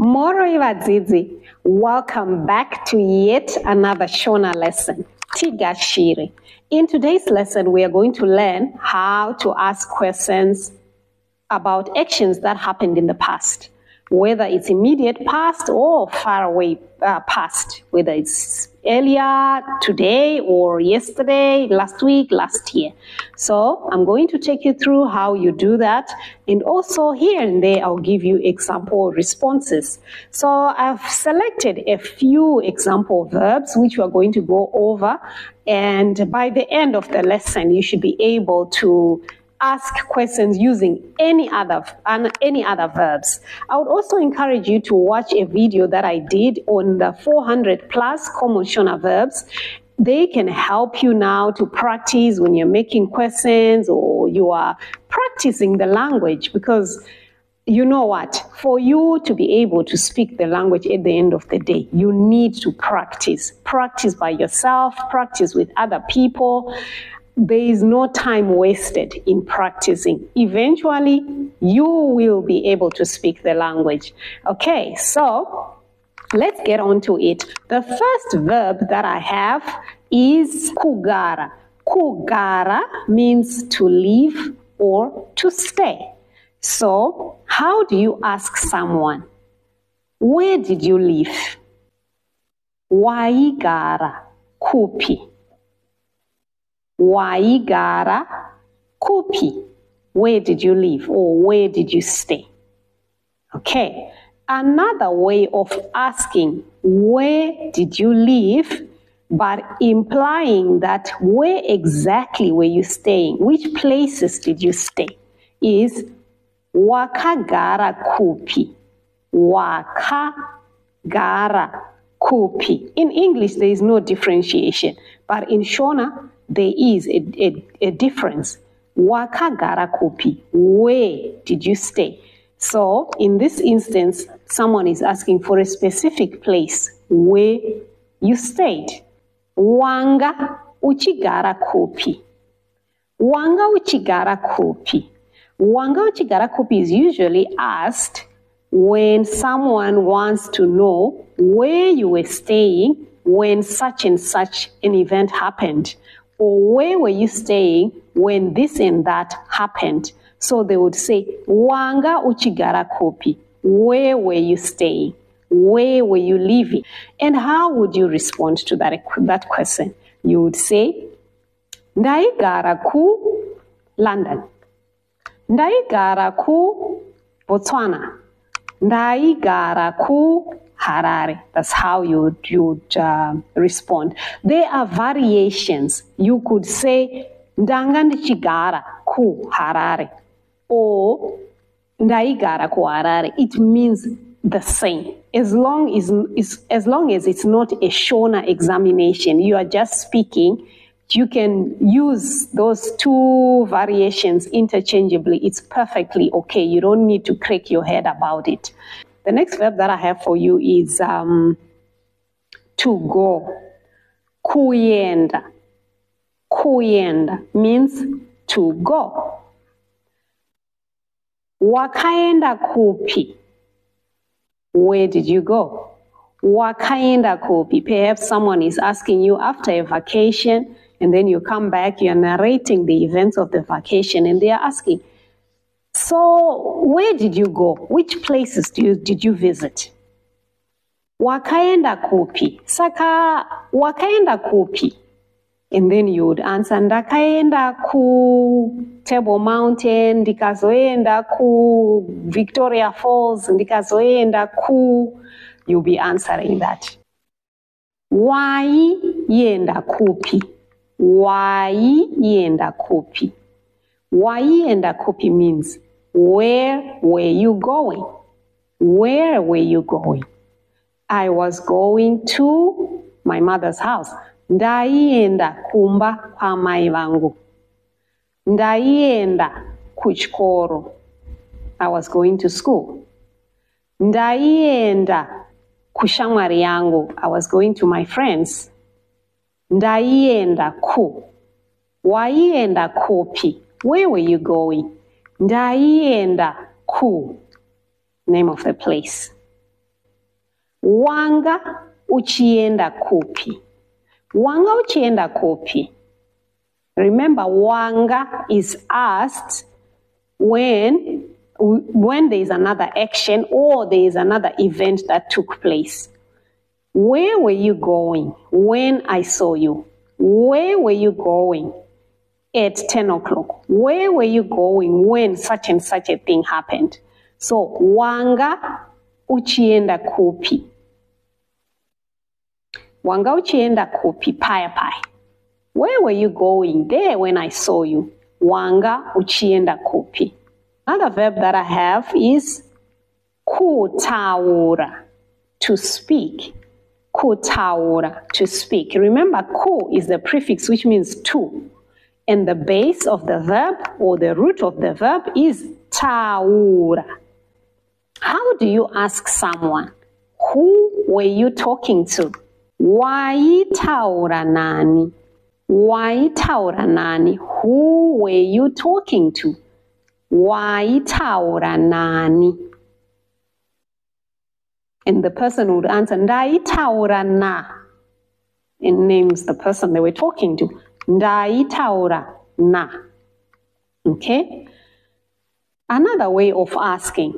Moro Ivadzidzi, welcome back to yet another Shona lesson, Tigashiri. In today's lesson, we are going to learn how to ask questions about actions that happened in the past, whether it's immediate past or far away uh, past, whether it's earlier, today, or yesterday, last week, last year. So I'm going to take you through how you do that. And also here and there, I'll give you example responses. So I've selected a few example verbs, which we're going to go over. And by the end of the lesson, you should be able to ask questions using any other and any other verbs. I would also encourage you to watch a video that I did on the 400 plus common Shona verbs. They can help you now to practice when you're making questions or you are practicing the language because you know what? For you to be able to speak the language at the end of the day, you need to practice. Practice by yourself, practice with other people there is no time wasted in practicing. Eventually, you will be able to speak the language. Okay, so let's get on to it. The first verb that I have is kugara. Kugara means to live or to stay. So, how do you ask someone, where did you live? Waigara kupi. Waigara Kupi. Where did you live or where did you stay? Okay. Another way of asking, where did you live? But implying that where exactly were you staying? Which places did you stay? Is wakagara kupi. Wakagara kupi. In English, there is no differentiation. But in Shona, there is a, a, a difference. Wakagara kopi. Where did you stay? So in this instance, someone is asking for a specific place where you stayed. Wanga uchigara kopi. Wanga uchigara kopi. Wanga uchigara kopi is usually asked when someone wants to know where you were staying when such and such an event happened or where were you staying when this and that happened? So they would say, Wanga uchigara kopi. Where were you staying? Where were you living? And how would you respond to that, that question? You would say, Ndaigara ku London. Ndaigara ku Botswana. Ndaigara ku Harare. That's how you would uh, respond. There are variations. You could say, Ndanga ndichigara ku Harare. Or Ndaigara ku Harare. It means the same. As long as, as long as it's not a Shona examination, you are just speaking, you can use those two variations interchangeably. It's perfectly okay. You don't need to crack your head about it. The next verb that I have for you is um, to go. Kuyenda. Kuyenda means to go. Wakaenda kupi. Where did you go? Wakaenda kupi. Perhaps someone is asking you after a vacation and then you come back, you're narrating the events of the vacation and they are asking, so, where did you go? Which places you, did you visit? Wakaenda kupi? Saka, wakaenda kupi? And then you would answer, ndakaenda ku Table Mountain, ndikazoenda ku Victoria Falls, ndikazoenda ku... You'll be answering that. Wai yenda kupi? Wai yenda kupi? Wai yenda kupi means where were you going? Where were you going? I was going to my mother's house. Ndaienda kumba kwa mai vangu. Ndaienda kuchikoro. I was going to school. Ndaienda kushamwari yangu. I was going to my friends. Ndaienda ku. Waienda kupi? Where were you going? Ndaienda ku, name of the place. wanga uchienda kupi. Wanga uchienda kupi. Remember wanga is asked when when there is another action or there is another event that took place. Where were you going when i saw you? Where were you going at 10 o'clock. Where were you going when such and such a thing happened? So wanga uchienda kupi. Wanga uchienda kupi paya paya where were you going there when i saw you? Wanga uchienda kupi. Another verb that i have is kutaura to speak. Kutaura to speak. Remember ku is the prefix which means to and the base of the verb or the root of the verb is taura. How do you ask someone who were you talking to? Waitaura nani? Waitaura nani? Who were you talking to? Waitaura nani? And the person would answer ndaitaura na. And names the person they were talking to ndaitaura na. Okay? Another way of asking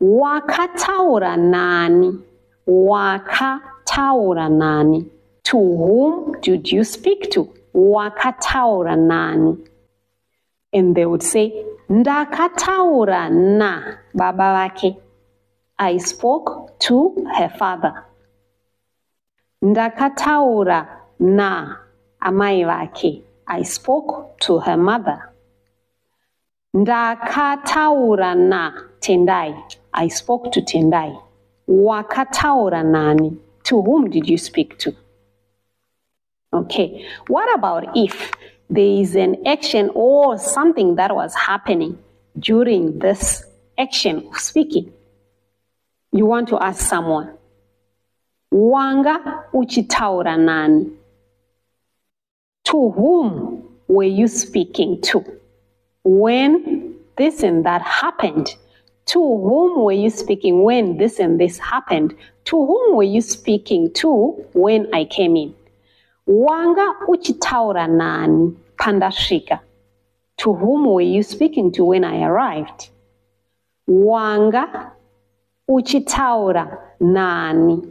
wakataura nani? Wakataura nani? To whom did you speak to? Wakataura nani? And they would say ndakataura na baba vake i spoke to her father. Ndakataura na amai vake i spoke to her mother. Ndakataura na tendai i spoke to tendai. Wakataura nani? To whom did you speak to? Okay what about if there is an action or something that was happening during this action of speaking? You want to ask someone. Wanga uchitaura nani to whom were you speaking to? When this and that happened to whom were you speaking when this and this happened? To whom were you speaking to when i came in? Wanga uchitaura nani? Pandasvika to whom were you speaking to when i arrived? Wanga uchitaura nani?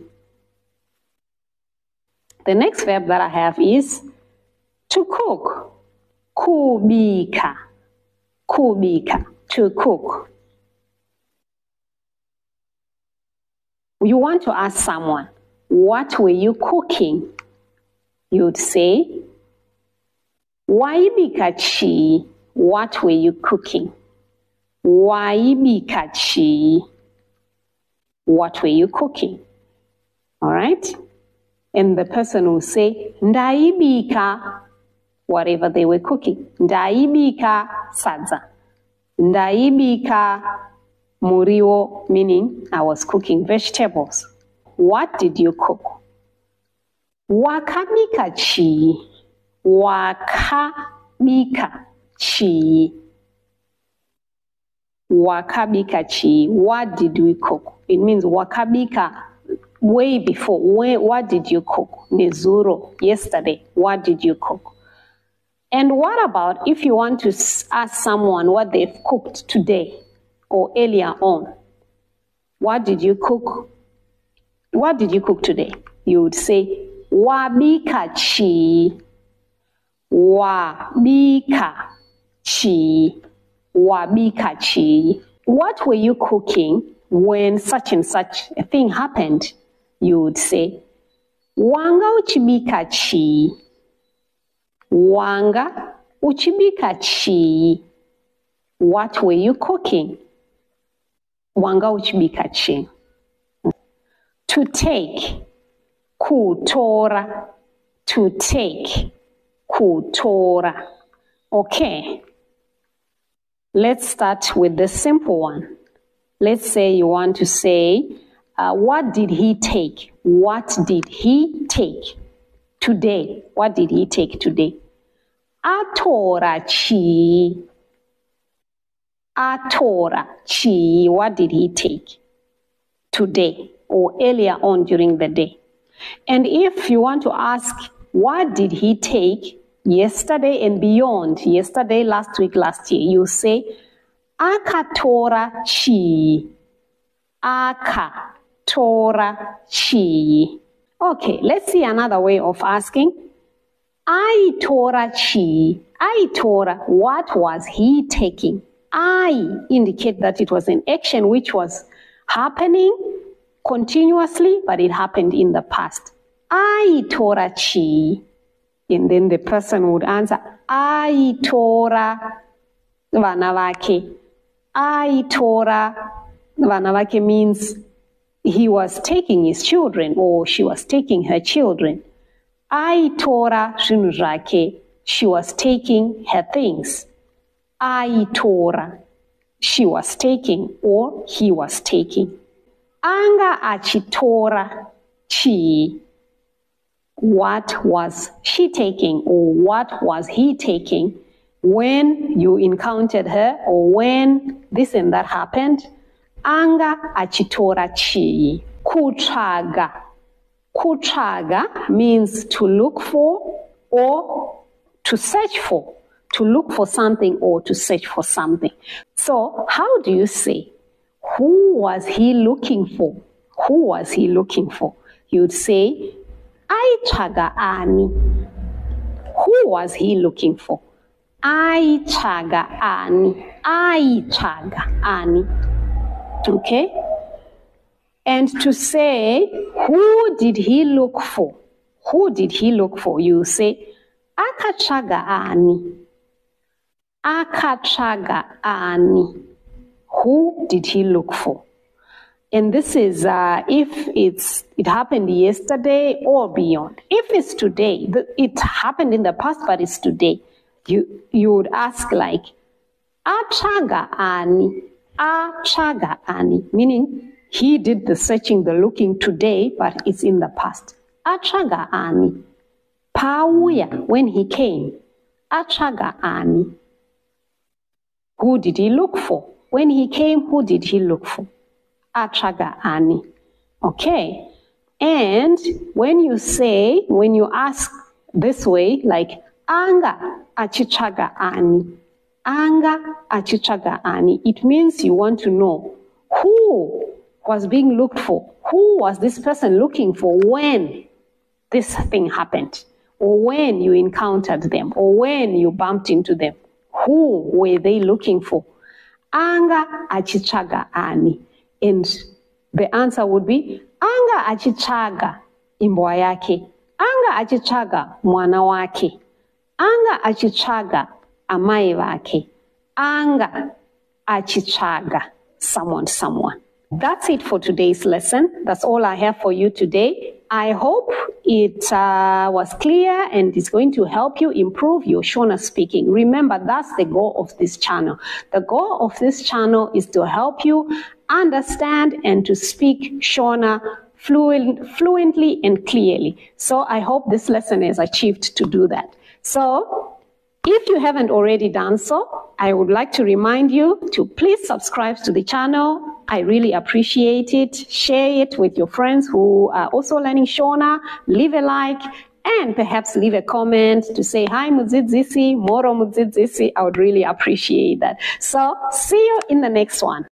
The next verb that i have is to cook. Kubika. Kubika. To cook. You want to ask someone what were you cooking? You'd say waibika chi what were you cooking? Waibika chi what were you cooking? All right? And the person will say ndaibika whatever they were cooking. Ndaibika sadza. Ndaibika muriwo meaning i was cooking vegetables. What did you cook? Wakabika chi. wakabika chi. wakabika chi. what did we cook? It means wakabika way before. Where, what did you cook? Nezuro yesterday. What did you cook and what about if you want to ask someone what they've cooked today or earlier on? What did you cook? What did you cook today? You would say wabika chi. Wabika chi. Wabika chi. What were you cooking when such and such a thing happened? You would say wanga uchibika chi wanga uchibika chi what were you cooking? Wanga uchibika chi to take kutora. To take kutora. Okay. Let's start with the simple one. Let's say you want to say uh, what did he take? What did he take today what did he take today atora chi atora chi what did he take today or earlier on during the day. And if you want to ask, what did he take yesterday and beyond, yesterday, last week, last year, you say, akatora chi. Akatora chi. Okay, let's see another way of asking. Aitora chi. Aitora, what was he taking? I indicate that it was an action which was happening continuously, but it happened in the past. Aitora chi. And then the person would answer, Aitora vanavake. Aitora vanavake means he was taking his children or she was taking her children. Aitora zvinhu She was taking her things. Aitora. She was taking or he was taking. Anga achitora chi. What was she taking or what was he taking when you encountered her or when this and that happened? Anga achitora chi kutsvaga kutsvaga means to look for or to search for. To look for something or to search for something. So how do you say who was he looking for? Who was he looking for? You'd say aitsvaga ani. Who was he looking for? Aitsvaga ani. Aitsvaga ani Okay? And to say, who did he look for? Who did he look for? You say, akatsvaga ani. Akatsvaga ani. Who did he look for? And this is uh, if it's it happened yesterday or beyond. If it's today, it happened in the past, but it's today. You you would ask like, atsvaga ani atsvaga ani, meaning he did the searching, the looking today, but it's in the past. Atsvaga ani. Pauya, when he came. Atsvaga ani. Who did he look for? When he came, who did he look for? Atsvaga ani. Okay. And when you say, when you ask this way, like anga achichaga ani, anga achichaga ani. It means you want to know who was being looked for. Who was this person looking for when this thing happened? Or when you encountered them? Or when you bumped into them? Who were they looking for? Anga achichaga ani. And the answer would be anga achichaga imbwa yake. Anga achichaga mwana wake. Anga achichaga amai vake anga achitsvaga someone someone. That's it for today's lesson. That's all i have for you today. I hope it uh, was clear and is going to help you improve your shona speaking. Remember that's the goal of this channel. The goal of this channel is to help you understand and to speak shona fluent, fluently and clearly. So i hope this lesson is achieved to do that. So if you haven't already done so, I would like to remind you to please subscribe to the channel. I really appreciate it. Share it with your friends who are also learning Shona. Leave a like and perhaps leave a comment to say, hi, Mudzidzisi, Moro Mudzidzisi. I would really appreciate that. So see you in the next one.